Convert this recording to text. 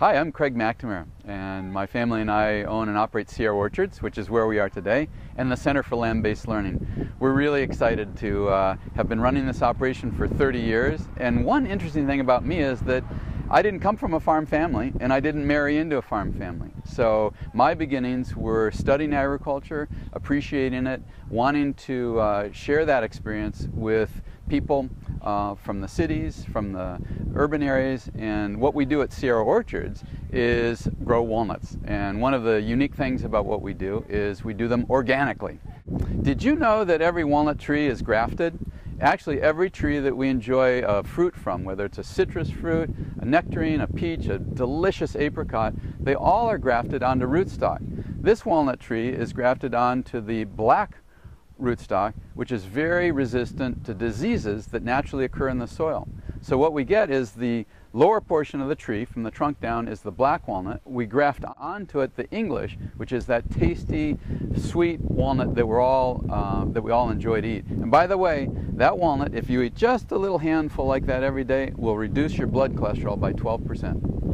Hi, I'm Craig McNamara, and my family and I own and operate Sierra Orchards, which is where we are today, and the Center for Land-Based Learning. We're really excited to uh, have been running this operation for 30 years, and one interesting thing about me is that I didn't come from a farm family, and I didn't marry into a farm family. So my beginnings were studying agriculture, appreciating it, wanting to uh, share that experience with people uh, from the cities, from the urban areas, and what we do at Sierra Orchards is grow walnuts. And one of the unique things about what we do is we do them organically. Did you know that every walnut tree is grafted? Actually, every tree that we enjoy uh, fruit from, whether it's a citrus fruit, a nectarine, a peach, a delicious apricot, they all are grafted onto rootstock. This walnut tree is grafted onto the black rootstock, which is very resistant to diseases that naturally occur in the soil. So what we get is the lower portion of the tree, from the trunk down, is the black walnut. We graft onto it the English, which is that tasty, sweet walnut that we're all uh, that we all enjoy to eat. And by the way, that walnut, if you eat just a little handful like that every day, will reduce your blood cholesterol by 12 percent.